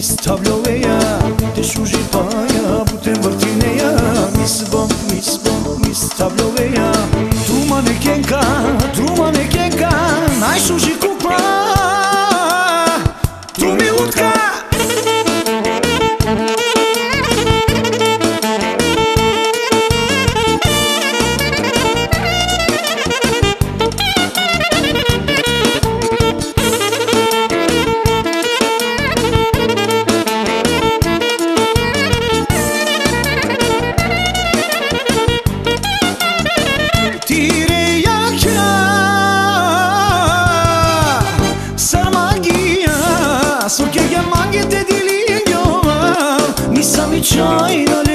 Mis tabloveya Te şuji paya Bu te vırtineya Mis bom, mis bom, mis tabloveya Duman ekenka, duman ekenka Ay şuji joy, no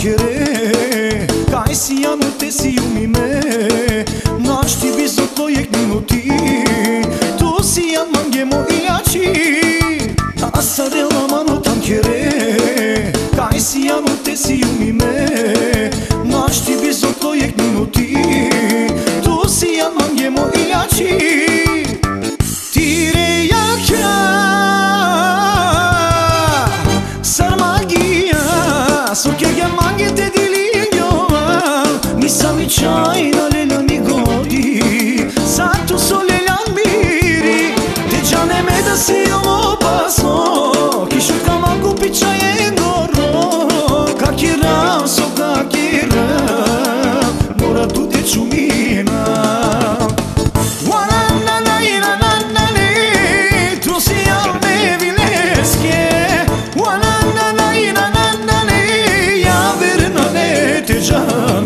Майкере, кај си јамно те си умиме, нашти ви за твојек минути. čaj na ljeljani godi Zato so ljeljan miri Djeđane me da si jom opasno Kišutkama kupit čaje goro Kak je ram, so kak je ram Mora tu djeću mina Jump.